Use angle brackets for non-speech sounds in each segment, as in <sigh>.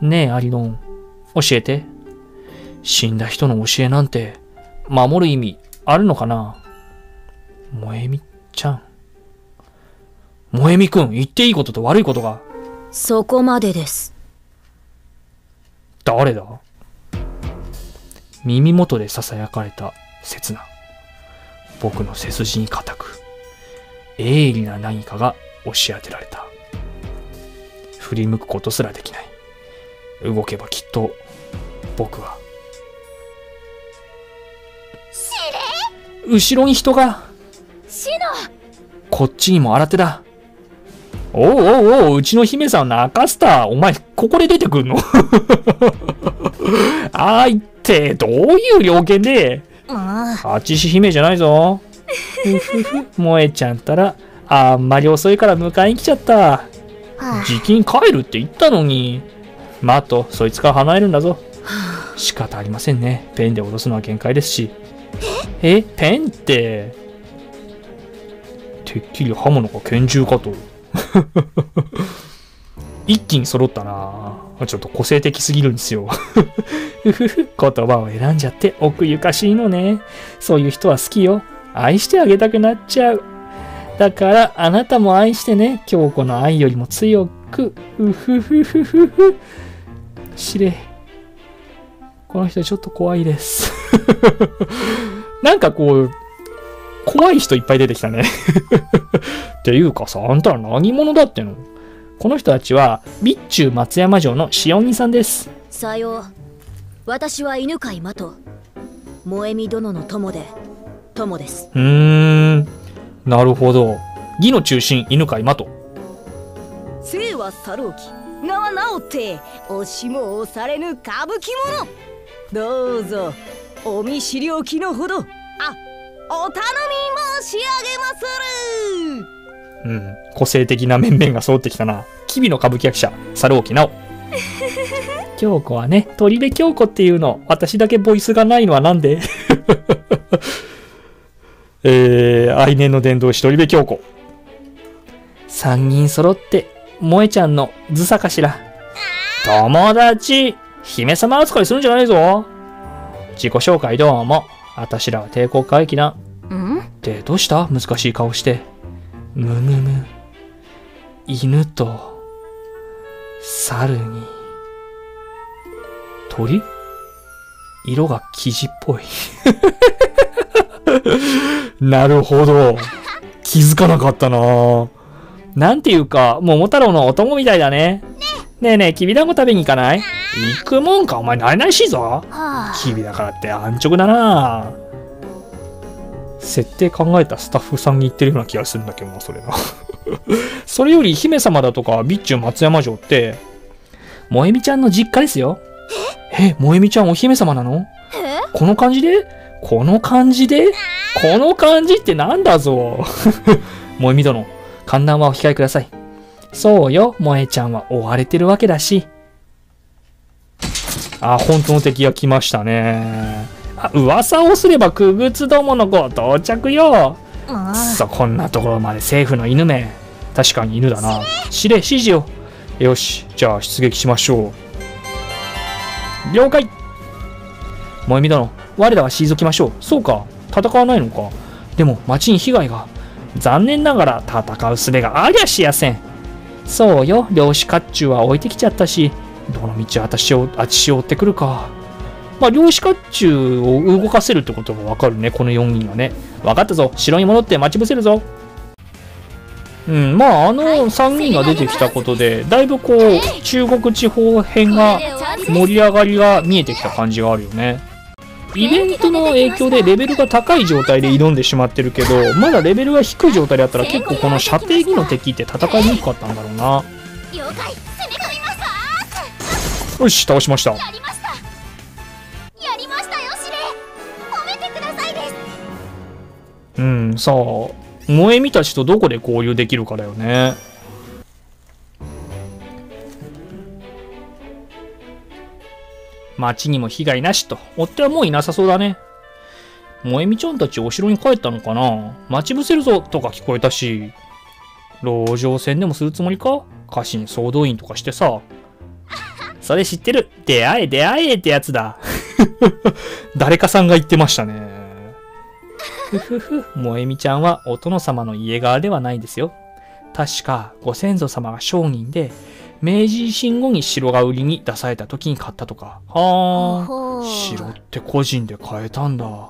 ねえ、アリノン。教えて。死んだ人の教えなんて、守る意味あるのかな？萌えみちゃん。萌えみくん、言っていいことと悪いことが？そこまでです。誰だ？耳元で囁かれた刹那。僕の背筋に固く、鋭利な何かが押し当てられた。振り向くことすらできない。動けばきっと、僕は。後ろに人がシノこっちにも新手だ。おうおうおう、うちの姫さん泣かせた。お前、ここで出てくんの？あいって、どういう了見で？ああちし姫じゃないぞ。萌えちゃんったら、あんまり遅いから迎えに来ちゃった。あ。じきに帰るって言ったのに。まあと、そいつから離れるんだぞ。仕方ありませんね。ペンで脅すのは限界ですし。え？ペンって？てっきり刃物か拳銃かと。<laughs> 一気に揃ったなちょっと個性的すぎるんですよ。ふふふ、言葉を選んじゃって奥ゆかしいのね。そういう人は好きよ。愛してあげたくなっちゃう。だから、あなたも愛してね。京子の愛よりも強く。うふふふふふ。しれ。この人ちょっと怖いです。<laughs> なんかこう、怖い人いっぱい出てきたね。<laughs> っていうかさ、あんたら何者だってのこの人たちは、備中松山城の塩人さんです。さよう。私は犬飼マト。萌えみ殿の友で、友です。うーん。なるほど。義の中心、犬飼マト。生は去ろうき名は直って押しも押されぬ歌舞伎者どうぞお見知りおきのほどあお頼み申し上げまするうん。個性的な面々が揃ってきたな。吉備の歌舞伎役者、猿沖直。<laughs> 京子はね、鳥部京子っていうの。私だけボイスがないのはなんで？<laughs> えー、愛年の伝道師鳥部京子。三人揃って、萌えちゃんの図さかしら。友達姫様扱いするんじゃないぞ自己紹介どうも。あたしらは帝国回帰な。ん？ってどうした？難しい顔して。むむむ。犬と、猿に、鳥？色が生地っぽい。<laughs> なるほど。気づかなかったななんていうか、桃太郎のお供みたいだね。ねえねえ、きびだんご食べに行かない？行くもんか、お前、ないないしいぞ。はあ。キビだからって安直だな設定考えたスタッフさんに言ってるような気がするんだけどな、それな。<laughs> それより姫様だとか、備中松山城って、萌美ちゃんの実家ですよ。え、萌美ちゃんお姫様なの？この感じで？この感じで？この感じってなんだぞ。<laughs> 萌美殿、観覧はお控えください。そうよ、萌えちゃんは追われてるわけだし。あ、本当の敵が来ましたね。あ、噂をすれば、くぐつどもの子到着よ。そ、こんなところまで政府の犬め。確かに犬だな。指令、指示よ。よし、じゃあ出撃しましょう。了解萌美殿、我らは退きましょう。そうか、戦わないのか。でも、町に被害が。残念ながら戦う術がありゃしやせん。そうよ、漁師甲冑は置いてきちゃったし、どの道あたしを、あちしを追ってくるか。まあ、漁師甲冑を動かせるってことがわかるね、この4人がね。わかったぞ、城に戻って待ち伏せるぞ。うん、まあ、あの3人が出てきたことで、だいぶこう、中国地方編が盛り上がりが見えてきた感じがあるよね。イベントの影響でレベルが高い状態で挑んでしまってるけど、まだレベルが低い状態だったら結構この射程儀の敵って戦いにくかったんだろうな。よし、倒しました。やりましたやりましたよ司令褒めてくださいですうん、さあ、萌えみたちとどこで交流できるかだよね。町にも被害なしと。追っ手はもういなさそうだね。萌えみちゃんたちお城に帰ったのかな？待ち伏せるぞとか聞こえたし。籠城戦でもするつもりか？家臣総動員とかしてさ。それ知ってる？出会え出会えってやつだ。<laughs> 誰かさんが言ってましたね。ふふふ、萌えみちゃんはお殿様の家側ではないですよ。確かご先祖様が商人で、明治維新後に城が売りに出された時に買ったとか。はあ。城って個人で買えたんだ。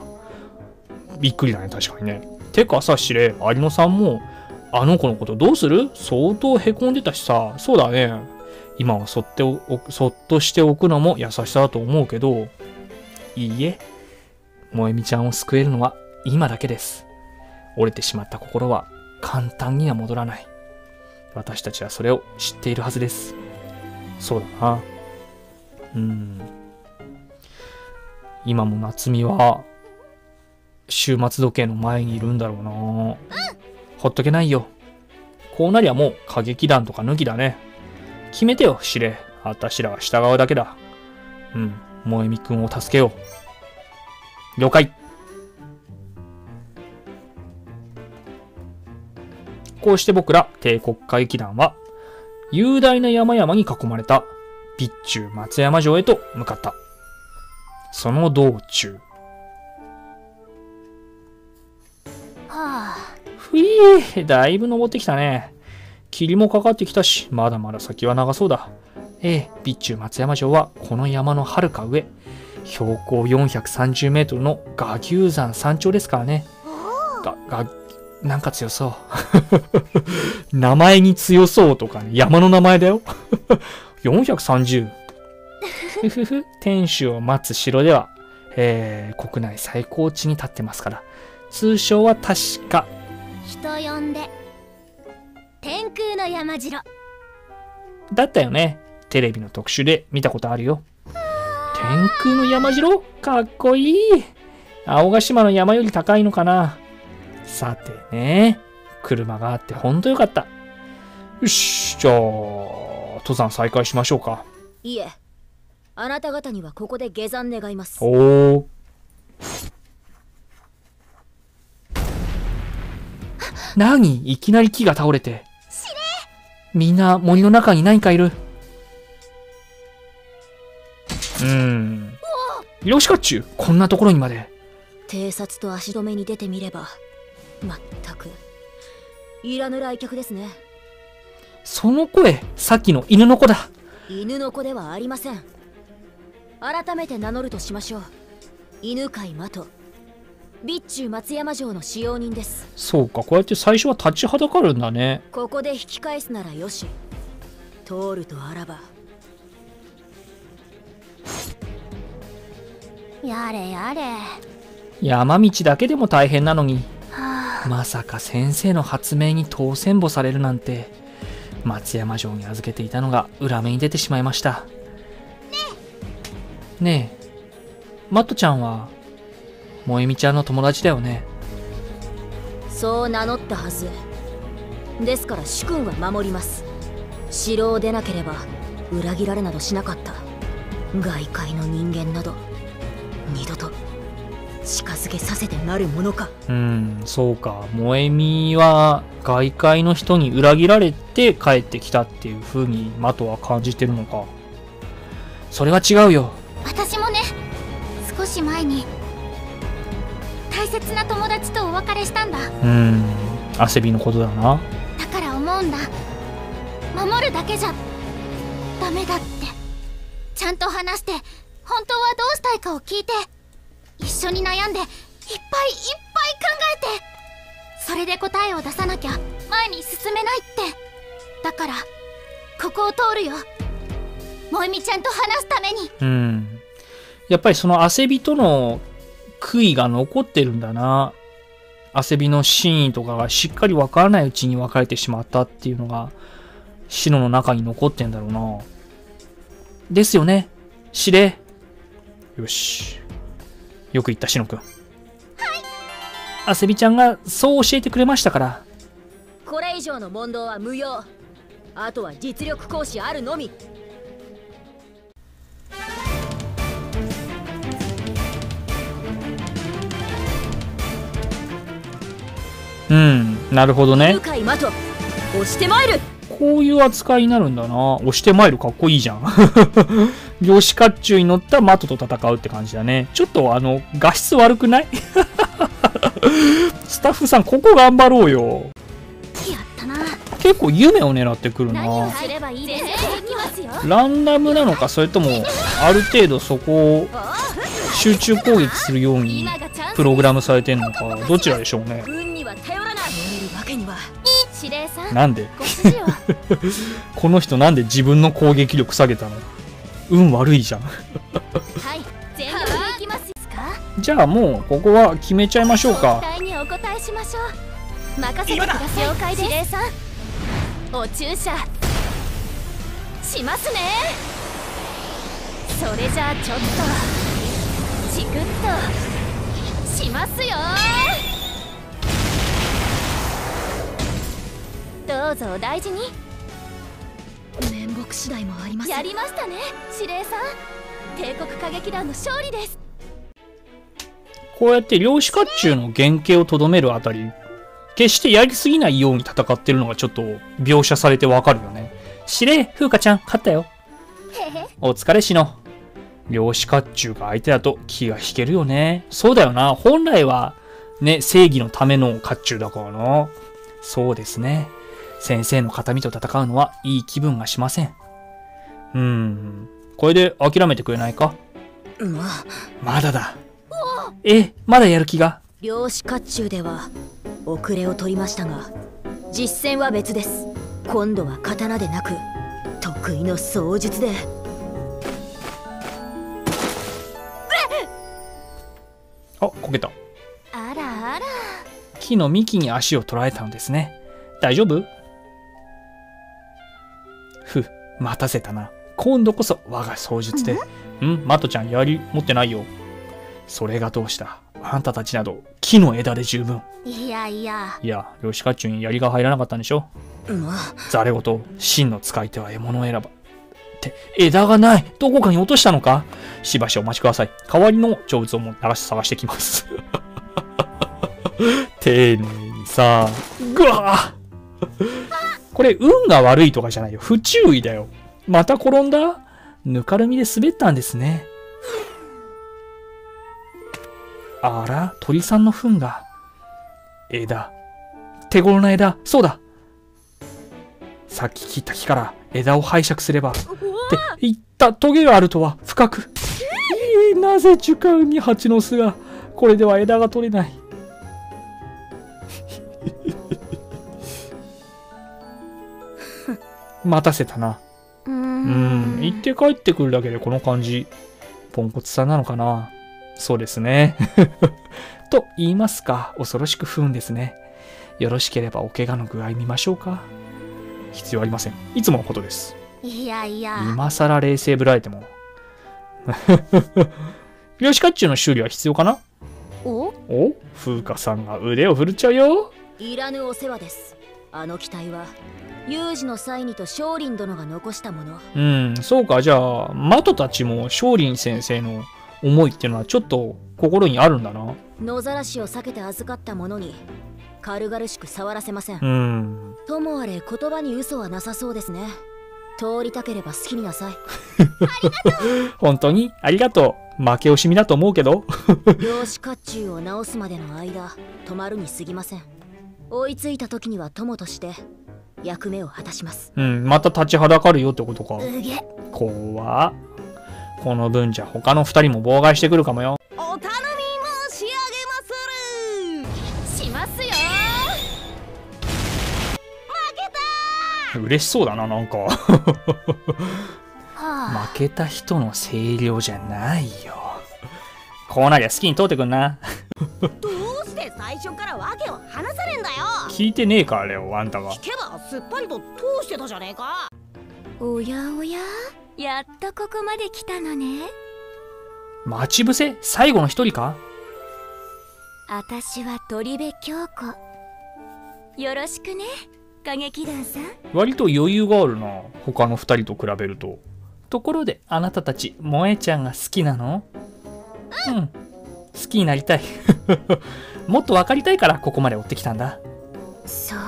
びっくりだね、確かにね。てかさ、司令、有野さんも、あの子のことどうする？相当凹んでたしさ、そうだね。今はそってお、そっとしておくのも優しさだと思うけど、いいえ、萌美ちゃんを救えるのは今だけです。折れてしまった心は簡単には戻らない。私たちはそれを知っているはずです。そうだな。うん。今も夏美は、終末時計の前にいるんだろうな。ほっとけないよ。こうなりゃもう歌劇団とか抜きだね。決めてよ、司令。あたしらは従うだけだ。うん、萌美くんを助けよう。了解。こうして僕ら帝国歌劇団は、雄大な山々に囲まれた備中松山城へと向かった。その道中。はあふいー、だいぶ登ってきたね。霧もかかってきたし、まだまだ先は長そうだ。ええ、備中松山城はこの山の遥か上、標高430メートルの臥牛山山頂ですからね。が、が、なんか強そう。<laughs> 名前に強そうとかね、山の名前だよ。<laughs> 430。ふふふ、天守を待つ城では、えー、国内最高地に立ってますから、通称は確か人呼んで天空の山城だったよね。テレビの特集で見たことあるよ。天空の山城？かっこいい。青ヶ島の山より高いのかな。さてね。車があってほんとよかった。よし、じゃあ、登山再開しましょうか。いえあなた方にはここで下山願いますおー。何？いきなり木が倒れて。みんな森の中に何かいる。うーん。よしかっちゅう。こんなところにまで。偵察と足止めに出てみればまったく。いらぬ来客ですね。その声、さっきの犬の子だ。犬の子ではありません。改めて名乗るとしましょう。犬飼的備中松山城の使用人です。そうか、こうやって最初は立ちはだかるんだね。ここで引き返すならよし。通るとあらば。やれやれ。山道だけでも大変なのに、はあまさか先生の発明に当選簿されるなんて、松山城に預けていたのが裏目に出てしまいました。ねえ、マットちゃんは、萌美ちゃんの友達だよね。そう名乗ったはず。ですから主君は守ります。城を出なければ裏切られなどしなかった。外界の人間など二度と近づけさせてなるものか？うん、そうか。萌美は外界の人に裏切られて帰ってきたっていう風にマトは感じてるのか。それは違うよ。私もね少し前に大切な友達とお別れしたんだうん、焦りのことだな。だから思うんだ守るだけじゃダメだってちゃんと話して本当はどうしたいかを聞いて一緒に悩んでいっぱいいっぱい考えてそれで答えを出さなきゃ前に進めないってだからここを通るよ萌美ちゃんと話すためにうん。やっぱりその汗びとの悔いが残ってるんだな。汗びの真意とかがしっかりわからないうちに別れてしまったっていうのが、シノの中に残ってんだろうな。ですよね。司令。よし。よく言った、シノくん。はい。汗びちゃんがそう教えてくれましたから。これ以上の問答は無用あとは実力行使あるのみうん、なるほどね犬。飼的押してまいるこういう扱いになるんだな。押して参るかっこいいじゃん。<laughs> 漁師甲冑に乗ったマトと戦うって感じだね。ちょっとあの、画質悪くない？<laughs> スタッフさん、ここ頑張ろうよ。結構夢を狙ってくるな。ランダムなのか、それとも、ある程度そこを集中攻撃するようにプログラムされてんのか、どちらでしょうね。ない乗れるわけには。司令さん。なんで？<laughs> この人なんで自分の攻撃力下げたの？運悪いじゃん。はい全力でいきますか。じゃあもう、ここは決めちゃいましょうか。期待にお答えしましょう。任せてください了解です。司令さんお注射。しますね。それじゃあちょっと。チクッと。しますよどうぞお大事に面目次第もありますやりましたね司令さん帝国歌劇団の勝利ですこうやって量子甲冑の原型をとどめるあたり、決してやりすぎないように戦ってるのがちょっと描写されてわかるよね。司令、風花ちゃん、勝ったよ。お疲れしの。量子甲冑が相手だと気が引けるよね。そうだよな。本来は、ね、正義のための甲冑だからな。そうですね。先生の形見と戦うのはいい気分がしません。うーん。これで諦めてくれないか？まあまだだ。え、まだやる気が？量子甲冑では遅れを取りましたが実戦は別です今度は刀でなく得意の槍術であ、こけた。あらあら木の幹に足を取られたのですね。大丈夫？ふ、待たせたな。今度こそ我が槍術で。ん？マトちゃん槍持ってないよ。それがどうした？あんたたちなど木の枝で十分。いやいやいや、漁師甲冑に槍が入らなかったんでしょ？まあザレ言、真の使い手は獲物を選ば。って、枝がないどこかに落としたのか？しばしお待ちください。代わりの長物をも流し探してきます。<laughs> 丁寧にさ、ぐわこれ、運が悪いとかじゃないよ。不注意だよ。また転んだ？ぬかるみで滑ったんですね。あら、鳥さんの糞が。枝。手頃な枝。そうだ。さっき切った木から枝を拝借すれば。って言ったトゲがあるとは深く。えーなぜ樹海に蜂の巣が？これでは枝が取れない。待たせたな。うんん。行って帰ってくるだけでこの感じ。ポンコツさんなのかなそうですね。<laughs> と言いますか、恐ろしく不運ですね。よろしければお怪我の具合見ましょうか。必要ありません。いつものことです。いやいや今更冷静ぶられても。漁師甲冑の修理は必要かな？お？お？風花さんが腕を振るっちゃうよ。いらぬお世話ですあの機体は有事の際にと少林殿が残したものうん、そうか。じゃあ、マトたちも少林先生の思いっていうのはちょっと心にあるんだな。野ざらしを避けて預かったものに軽々しく触らせませんうん。ともあれ言葉に嘘はなさそうですね通りたければ好きになさい <laughs> 本当に？ありがとう。負け惜しみだと思うけど。<laughs> 量子甲冑を直すまでの間止まるに過ぎません追いついた時には友として役目を果たしますうん、また立ちはだかるよってことか。うげ怖っこの分じゃ他の二人も妨害してくるかもよ。お頼み申し上げまするしますよ嬉しそうだな、なんか。はあ負けた人の声量じゃないよ。こうなりゃ好きに通ってくんな。どう最初から訳を話されんだよ聞いてねえからレオ、あんたが。聞けばすっぱりと通してたじゃねえかおやおややっとここまで来たのね待ち伏せ？最後の一人か？私は鳥部京子よろしくね歌劇団さん割と余裕があるな。他の二人と比べると。ところで、あなたたち、萌えちゃんが好きなの？うん。好きになりたい。<laughs> もっと分かりたいからここまで追ってきたんだ。そう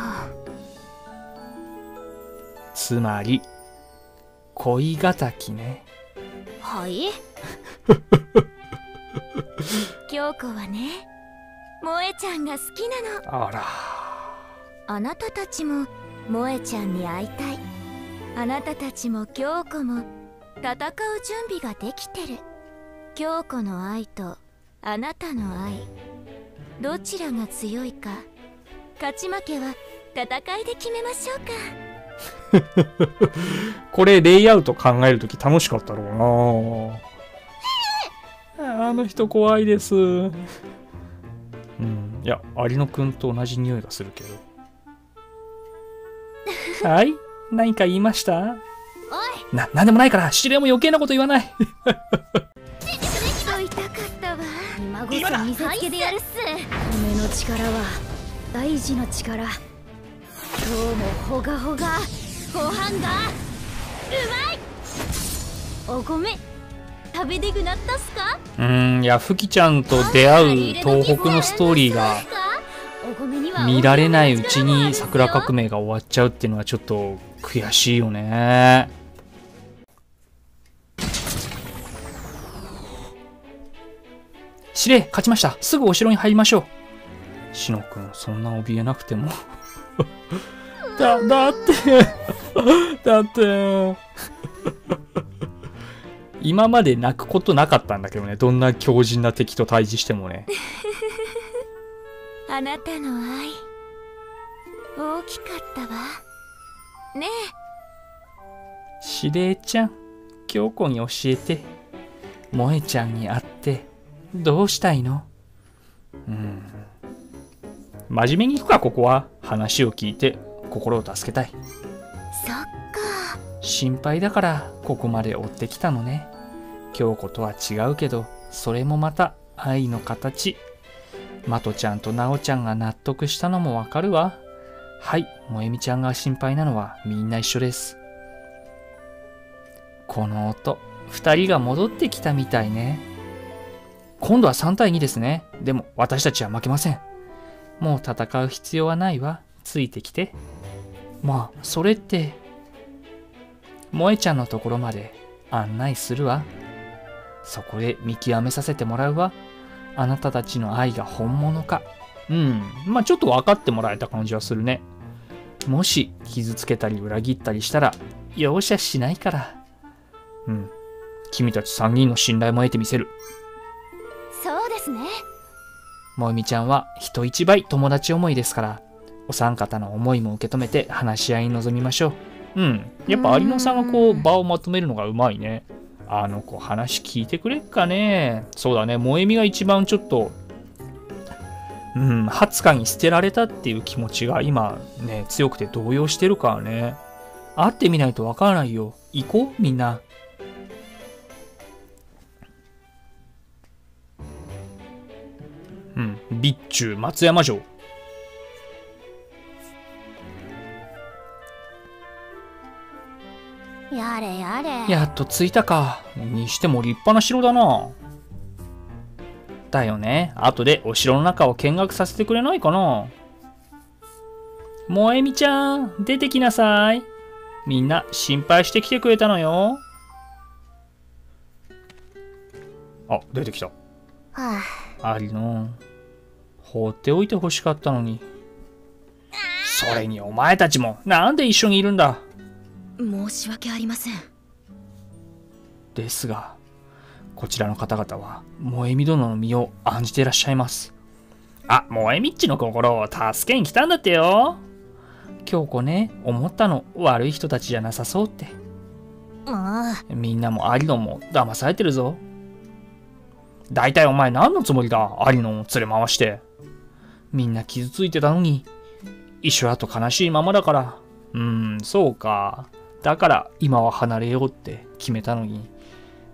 つまり、恋敵ね。はい京子はね萌えちゃんが好きなのあら。あなたたちも萌えちゃんに会いたいあなたたちも京子も戦う準備ができてる京子の愛とあなたの愛どちらが強いか勝ち負けは戦いで決めましょうか <laughs> これ、レイアウト考えるとき楽しかったろうなあの人怖いです。うん。いや、有野くんと同じ匂いがするけど。<laughs> はい？何か言いました？おいな、なんでもないから、知り合いも余計なこと言わない。と痛かったわ今こそ見せつけてやるっす。米の力は大事の力。今日もほがほが。ご飯が。お米食べでくなったっすか？うーん、いや、ふきちゃんと出会う東北のストーリーが見られないうちに桜革命が終わっちゃうっていうのはちょっと悔しいよね。司令、勝ちました。すぐお城に入りましょう。しのくん、そんな怯えなくても。<laughs> だ、だって、<laughs> だって、今まで泣くことなかったんだけどね。どんな強靭な敵と対峙してもね。<laughs> あなたの愛大きかったわね司令ちゃん、京子に教えて。萌えちゃんに会って、どうしたいの？うん。真面目に行くか、ここは。話を聞いて、心を助けたい。えそっか心配だから、ここまで追ってきたのね。京子とは違うけど、それもまた愛の形。まとちゃんとなおちゃんが納得したのもわかるわ。はい、萌えみちゃんが心配なのはみんな一緒です。この音、二人が戻ってきたみたいね。今度は3対2ですね。でも私たちは負けません。もう戦う必要はないわ。ついてきて。まあ、それって、萌えちゃんのところまで案内するわ。そこで見極めさせてもらうわ。あなたたちの愛が本物か。うん。まあちょっと分かってもらえた感じはするね。もし傷つけたり裏切ったりしたら容赦しないから。うん。君たち3人の信頼も得てみせる。ですねもえみちゃんは人一倍友達思いですから、お三方の思いも受け止めて話し合いに臨みましょう。うん。やっぱ有野さんがこう場をまとめるのがうまいね。あの子話聞いてくれっかね。そうだね。萌えみが一番ちょっと、うん、20日に捨てられたっていう気持ちが今ね、強くて動揺してるからね。会ってみないとわからないよ。行こうみんな。うん。備中松山城。やれやれやっと着いたか。にしても立派な城だな。だよね。後でお城の中を見学させてくれないかな。萌えみちゃん、出てきなさい。みんな心配してきてくれたのよ。あ、出てきた。はありの。放っておいてほしかったのに。それにお前たちもなんで一緒にいるんだ？申し訳ありませんですが、こちらの方々は、萌み殿の身を案じていらっしゃいます。あ、萌みっちの心を助けに来たんだってよ。京子ね、思ったの悪い人たちじゃなさそうって。あみんなも有野も騙されてるぞ。大体お前何のつもりだ？有野を連れ回して。みんな傷ついてたのに、一緒だと悲しいままだから。うーん、そうか。だから今は離れようって決めたのに。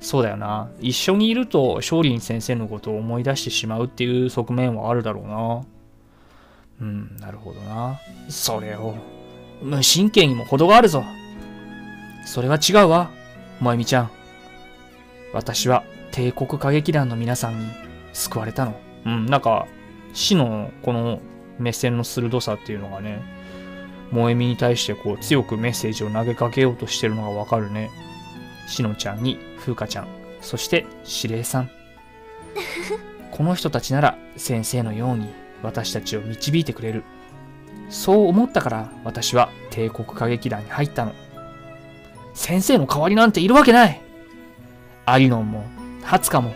そうだよな。一緒にいると少林先生のことを思い出してしまうっていう側面はあるだろうな。うん、なるほどな。それを、無神経にも程があるぞ。それは違うわ、萌みちゃん。私は帝国歌劇団の皆さんに救われたの。うん、なんか、死のこの目線の鋭さっていうのがね、萌実に対してこう強くメッセージを投げかけようとしてるのがわかるね。しのちゃんに風花ちゃん、そして司令さん。<laughs> この人たちなら先生のように私たちを導いてくれる。そう思ったから私は帝国歌劇団に入ったの。先生の代わりなんているわけないアリノンも、ハツカも、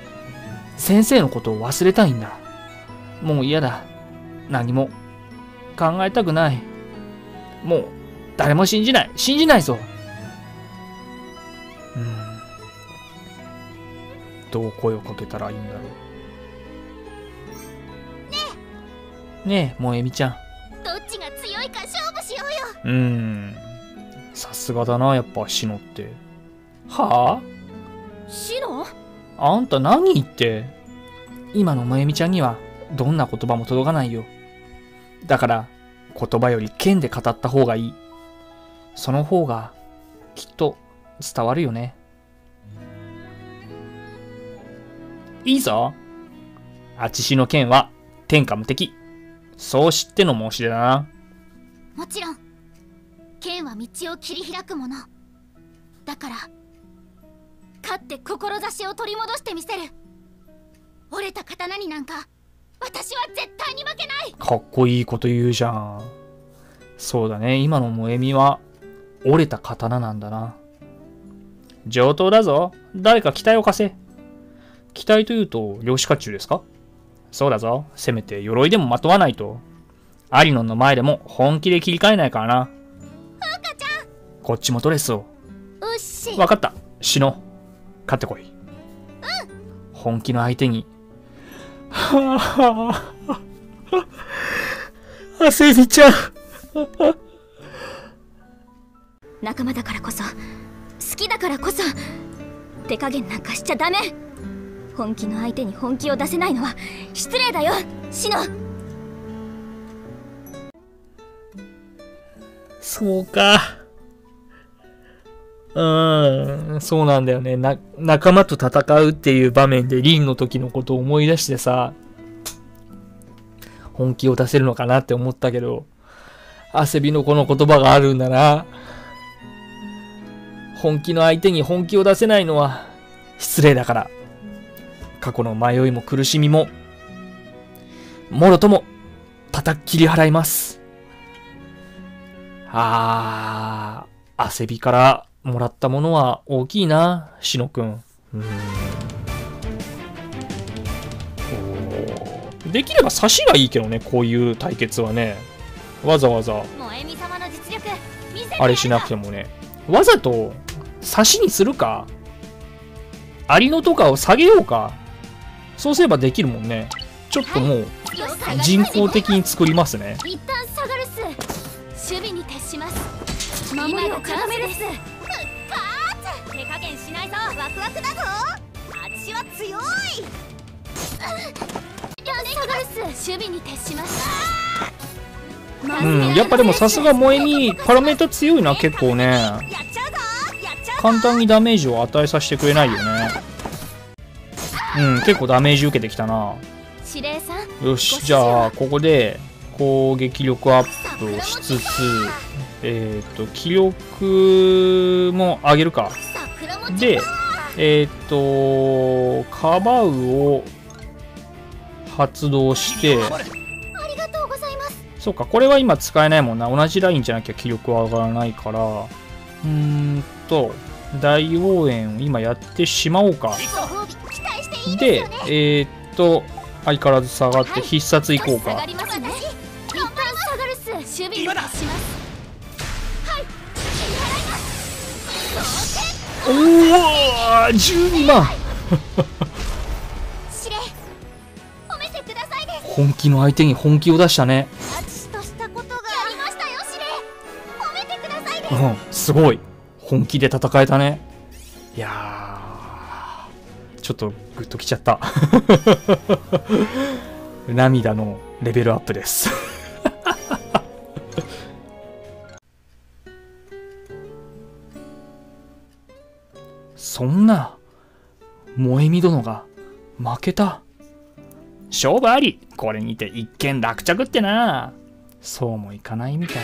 先生のことを忘れたいんだ。もう嫌だ。何も考えたくない。もう誰も信じない。信じないぞ。うん。どう声をかけたらいいんだろう。ねえ、もうえみちゃん。どっちが強いか勝負しようようーん。さすがだな、やっぱシノって。はシノ？ああんた何言って？今のまゆみちゃんにはどんな言葉も届かないよ。だから、言葉より剣で語った方がいい。その方が、きっと伝わるよね。いいぞ。あちしの剣は天下無敵。そう知っての申し出だな。もちろん剣は道を切り開くものだから勝って志を取り戻してみせる折れた刀になんか私は絶対に負けないかっこいいこと言うじゃん。そうだね。今の萌えみは折れた刀なんだな。上等だぞ。誰か機体を貸せ。機体というと、量子甲冑ですか？そうだぞ。せめて鎧でもまとわないと。アリノンの前でも本気で切り替えないからな。こっちもドレスを。うっしわかった。死のう。勝ってこい。本気の相手に。はぁ、あ、せみちゃん。仲間だからこそ好きだからこそ手加減なんかしちゃダメ本気の相手に本気を出せないのは失礼だよシノそうか。うん、そうなんだよね。な、仲間と戦うっていう場面でリンの時のことを思い出してさ、本気を出せるのかなって思ったけど、汗びのこの言葉があるんだな。本気の相手に本気を出せないのは失礼だから。過去の迷いも苦しみも、もろとも叩き切り払います。あー、汗びからもらったものは大きいな、しのくん。うーん。できれば差しがいいけどね、こういう対決はね。わざわざ、あれしなくてもね。わざと、差しにするか。アリのとかを下げようか。そうすればできるもんね。ちょっともう、人工的に作りますね。一旦下がるっす守備に徹します守りを固めるす手加減しないぞワクワクだぞ私は強いうん、やっぱでもさすが萌えにパラメータ強いな、結構ね。簡単にダメージを与えさせてくれないよね。うん、結構ダメージ受けてきたな。よし、じゃあ、ここで攻撃力アップをしつつ、えっ、と、気力も上げるか。で、えっ、と、カバウを発動して、ありがとうございます。そうか、これは今使えないもんな。同じラインじゃなきゃ気力は上がらないから、うーんと、大応援を今やってしまおうか。でえーっと、相変わらず下がって必殺いこうか。下が。<laughs> おお !12 万司令褒めてくださいです本気の相手に本気を出したね。うん、すごい。本気で戦えたね。いやー、ちょっとグッときちゃった。<laughs> 涙のレベルアップです。そんな萌実殿が負けた。勝負あり。これにて一件落着ってな。そうもいかないみたい。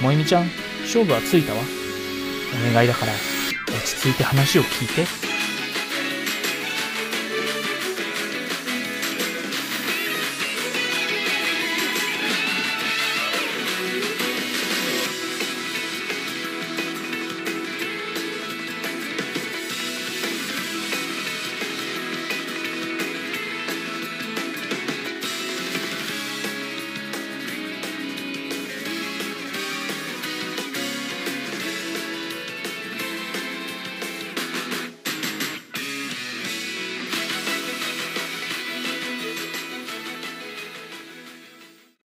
萌実ちゃん勝負はついたわ。お願いだから落ち着いて話を聞いて。